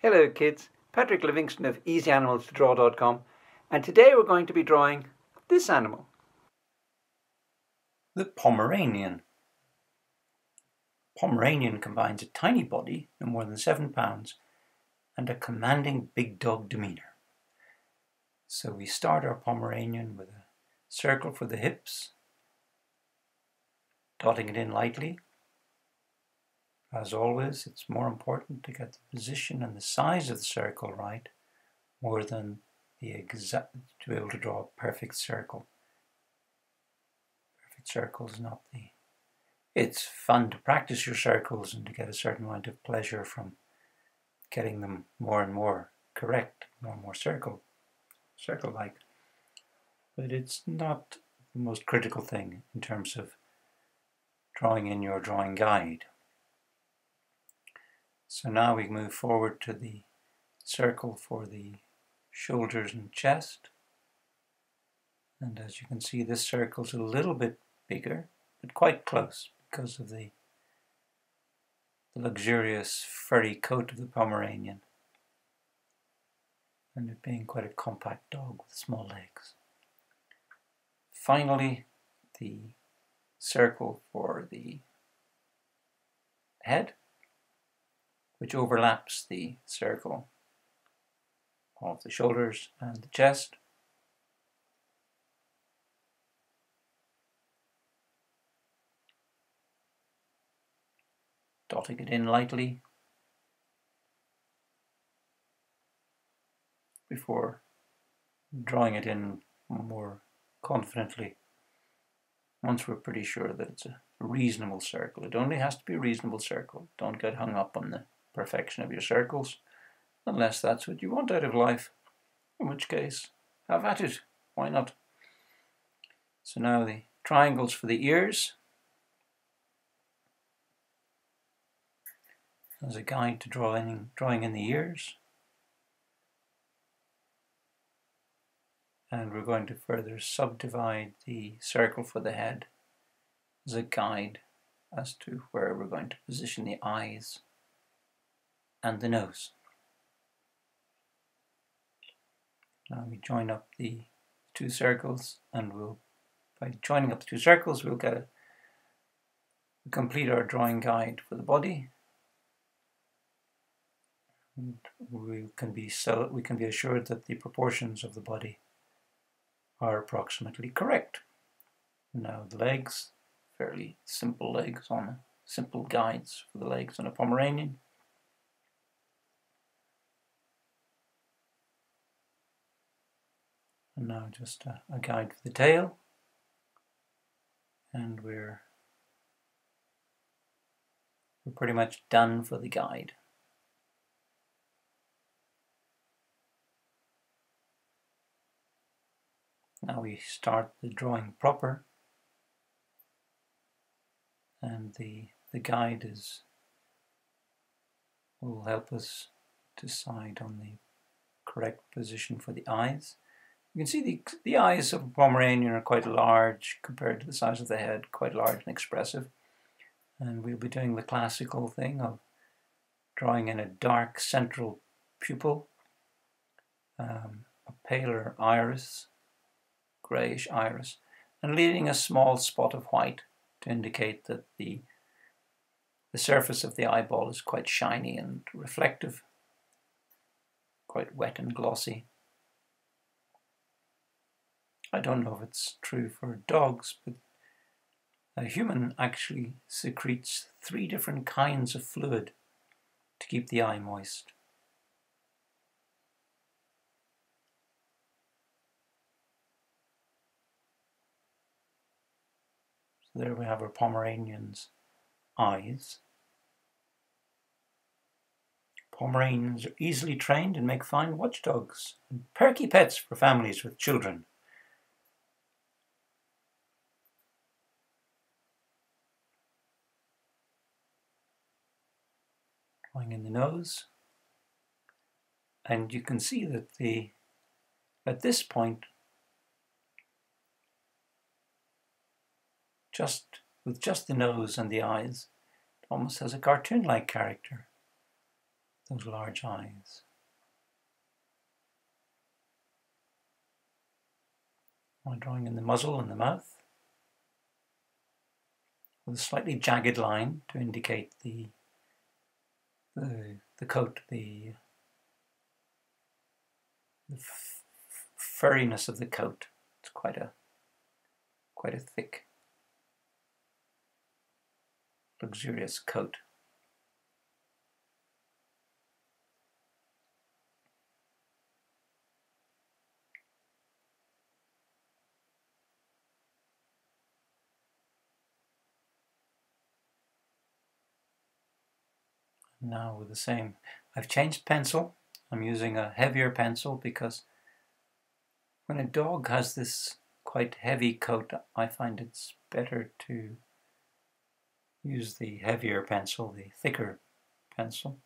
Hello kids, Patrick Livingstone of EasyAnimals2Draw.com and today we're going to be drawing this animal. The Pomeranian. Pomeranian combines a tiny body, no more than seven pounds, and a commanding big dog demeanour. So we start our Pomeranian with a circle for the hips, dotting it in lightly, as always, it's more important to get the position and the size of the circle right more than the exact to be able to draw a perfect circle. Perfect circle is not the it's fun to practice your circles and to get a certain amount of pleasure from getting them more and more correct, more and more circle circle like. But it's not the most critical thing in terms of drawing in your drawing guide. So now we move forward to the circle for the shoulders and chest. And as you can see, this circle is a little bit bigger, but quite close because of the, the luxurious furry coat of the Pomeranian and it being quite a compact dog with small legs. Finally, the circle for the head which overlaps the circle of the shoulders and the chest. Dotting it in lightly before drawing it in more confidently once we're pretty sure that it's a reasonable circle. It only has to be a reasonable circle. Don't get hung up on the perfection of your circles, unless that's what you want out of life, in which case, have at it. Why not? So now the triangles for the ears. As a guide to drawing, drawing in the ears. And we're going to further subdivide the circle for the head as a guide as to where we're going to position the eyes and the nose. Now we join up the two circles and we'll, by joining up the two circles, we'll get a, complete our drawing guide for the body. And we can be so we can be assured that the proportions of the body are approximately correct. Now the legs, fairly simple legs on simple guides for the legs on a Pomeranian. And now just a, a guide for the tail. And we're, we're pretty much done for the guide. Now we start the drawing proper and the, the guide is will help us decide on the correct position for the eyes. You can see the, the eyes of a Pomeranian are quite large compared to the size of the head, quite large and expressive. And we'll be doing the classical thing of drawing in a dark central pupil, um, a paler iris, greyish iris, and leaving a small spot of white to indicate that the, the surface of the eyeball is quite shiny and reflective, quite wet and glossy. I don't know if it's true for dogs, but a human actually secretes three different kinds of fluid to keep the eye moist. So there we have our Pomeranian's eyes. Pomeranians are easily trained and make fine watchdogs and perky pets for families with children. going in the nose. And you can see that the at this point, just with just the nose and the eyes, it almost has a cartoon-like character. those large eyes. I'm drawing in the muzzle and the mouth with a slightly jagged line to indicate the the, coat, the, the furriness of the coat. It's quite a quite a thick, luxurious coat. Now with the same. I've changed pencil. I'm using a heavier pencil because when a dog has this quite heavy coat, I find it's better to use the heavier pencil, the thicker pencil,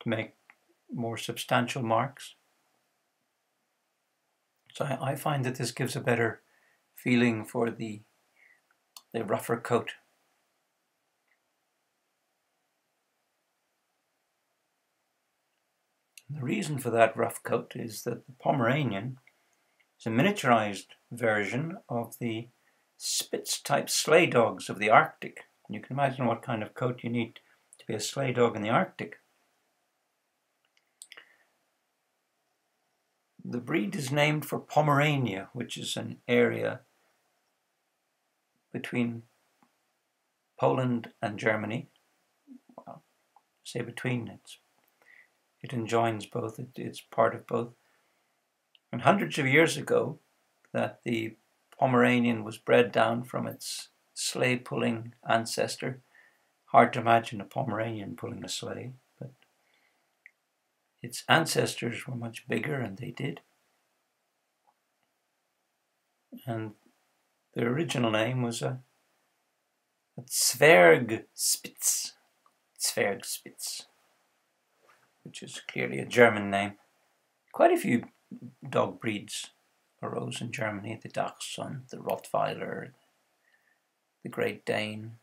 to make more substantial marks. So I, find that this gives a better feeling for the the rougher coat. The reason for that rough coat is that the Pomeranian is a miniaturized version of the Spitz type sleigh dogs of the Arctic. You can imagine what kind of coat you need to be a sleigh dog in the Arctic. The breed is named for Pomerania, which is an area between Poland and Germany. Well, say between, it's it enjoins both, it, it's part of both. And hundreds of years ago, that the Pomeranian was bred down from its sleigh pulling ancestor. Hard to imagine a Pomeranian pulling a sleigh, but its ancestors were much bigger and they did. And the original name was a, a Zwergspitz. Zwergspitz which is clearly a German name. Quite a few dog breeds arose in Germany the Dachshund, the Rottweiler, the Great Dane.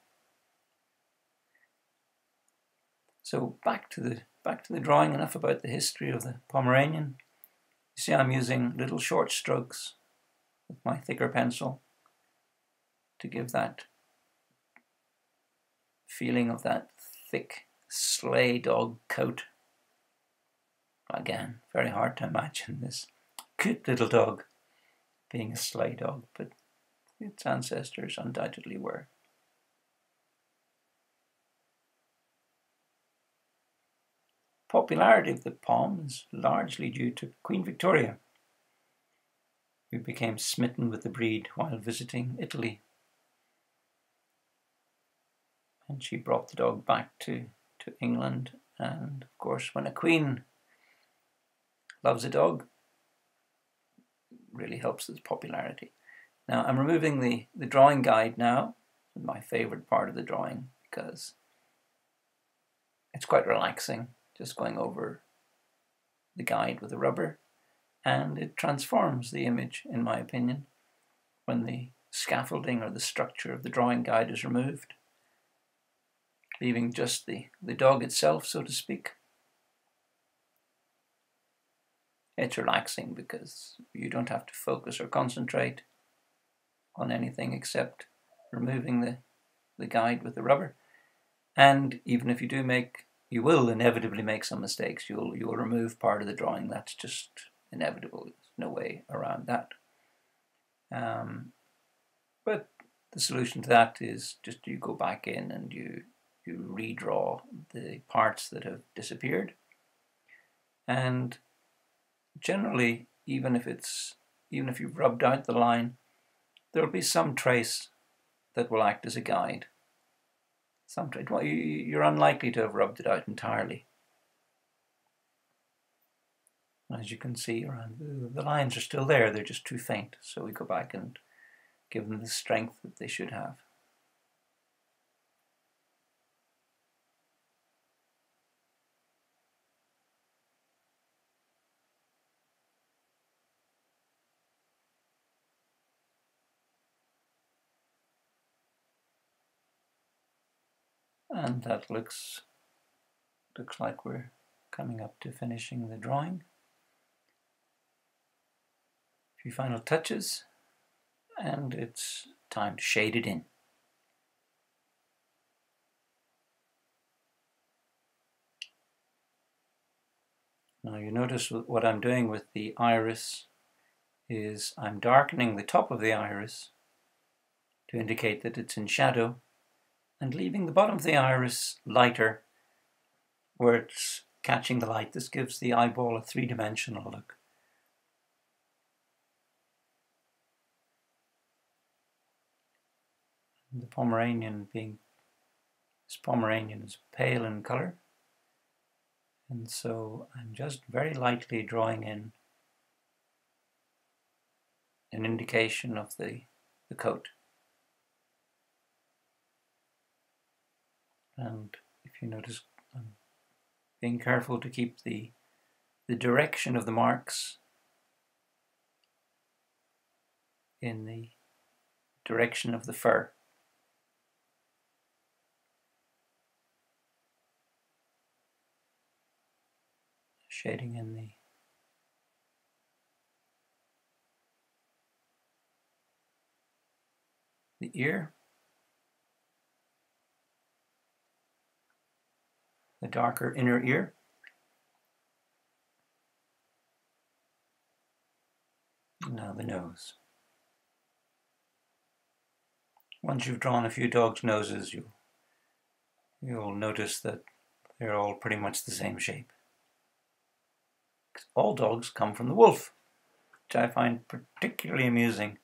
So back to the back to the drawing. Enough about the history of the Pomeranian. You see, I'm using little short strokes with my thicker pencil to give that feeling of that thick sleigh dog coat. Again, very hard to imagine this cute little dog being a sleigh dog, but its ancestors undoubtedly were. Popularity of the pom is largely due to Queen Victoria, who became smitten with the breed while visiting Italy. And she brought the dog back to, to England. And of course, when a queen loves a dog really helps its popularity. Now I'm removing the, the drawing guide now, my favorite part of the drawing because it's quite relaxing just going over the guide with a rubber and it transforms the image in my opinion when the scaffolding or the structure of the drawing guide is removed leaving just the, the dog itself so to speak it's relaxing because you don't have to focus or concentrate on anything except removing the, the guide with the rubber. And even if you do make, you will inevitably make some mistakes. You'll you'll remove part of the drawing. That's just inevitable. There's no way around that. Um, but the solution to that is just you go back in and you you redraw the parts that have disappeared. And generally, even if it's even if you've rubbed out the line, there'll be some trace that will act as a guide. Some trace. Well, you're unlikely to have rubbed it out entirely. As you can see, around the lines are still there. They're just too faint. So we go back and give them the strength that they should have. And that looks looks like we're coming up to finishing the drawing. A few final touches and it's time to shade it in. Now you notice what I'm doing with the iris is I'm darkening the top of the iris to indicate that it's in shadow and leaving the bottom of the iris lighter where it's catching the light. This gives the eyeball a three-dimensional look. the Pomeranian being, this Pomeranian is pale in color. And so I'm just very lightly drawing in an indication of the, the coat. And if you notice, I'm being careful to keep the, the direction of the marks in the direction of the fur. shading in the the ear, the darker inner ear. now the nose. Once you've drawn a few dogs' noses, you, you'll notice that they're all pretty much the same shape all dogs come from the wolf, which I find particularly amusing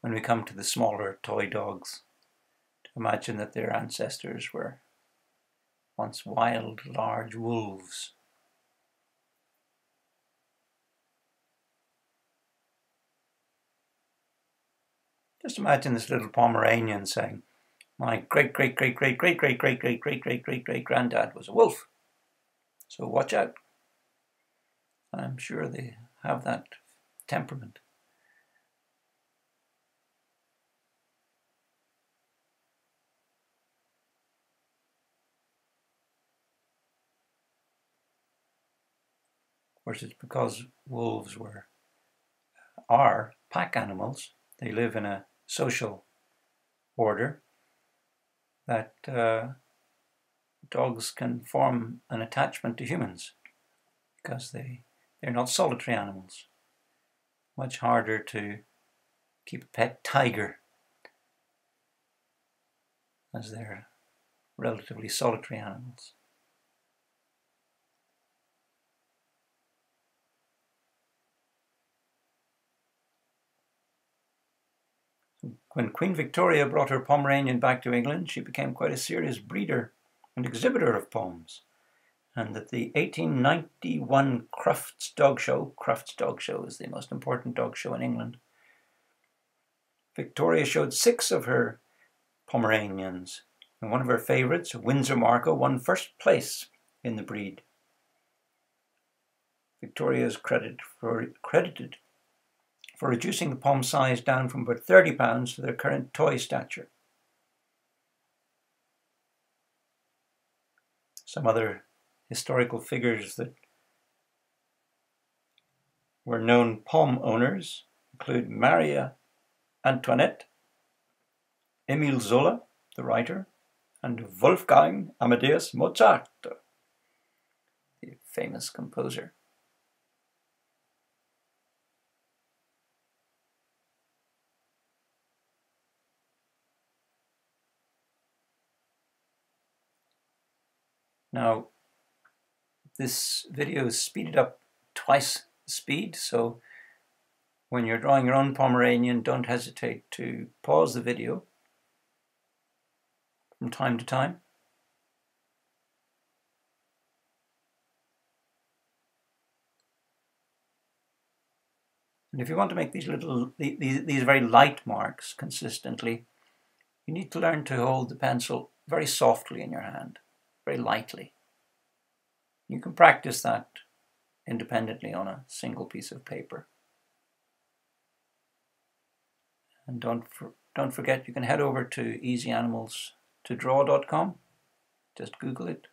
when we come to the smaller toy dogs. To imagine that their ancestors were once wild, large wolves. Just imagine this little Pomeranian saying, my great great great great great great great great great great great great granddad was a wolf. So watch out. I'm sure they have that temperament. Course, it's because wolves were are pack animals. They live in a social order that uh, dogs can form an attachment to humans because they they're not solitary animals. Much harder to keep a pet tiger as they're relatively solitary animals. When Queen Victoria brought her Pomeranian back to England, she became quite a serious breeder and exhibitor of Poms and that the 1891 Crufts Dog Show, Crufts Dog Show is the most important dog show in England, Victoria showed six of her Pomeranians, and one of her favourites, Windsor Marco, won first place in the breed. Victoria is credited for, credited for reducing the pom size down from about 30 pounds to their current toy stature. Some other historical figures that were known Pom owners include Maria Antoinette, Emile Zola, the writer, and Wolfgang Amadeus Mozart, the famous composer. Now, this video is speeded up twice speed, so when you're drawing your own Pomeranian, don't hesitate to pause the video from time to time. And if you want to make these little, these, these very light marks consistently, you need to learn to hold the pencil very softly in your hand, very lightly. You can practice that independently on a single piece of paper. And don't, for, don't forget, you can head over to easyanimals2draw.com. Just Google it.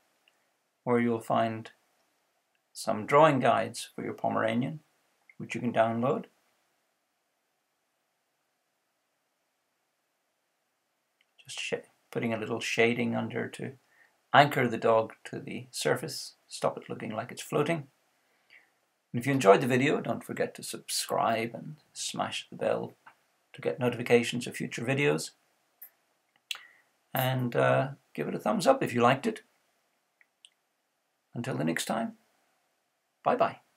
where you'll find some drawing guides for your Pomeranian, which you can download. Just putting a little shading under to anchor the dog to the surface, stop it looking like it's floating. And if you enjoyed the video, don't forget to subscribe and smash the bell to get notifications of future videos. And uh, give it a thumbs up if you liked it. Until the next time, bye bye.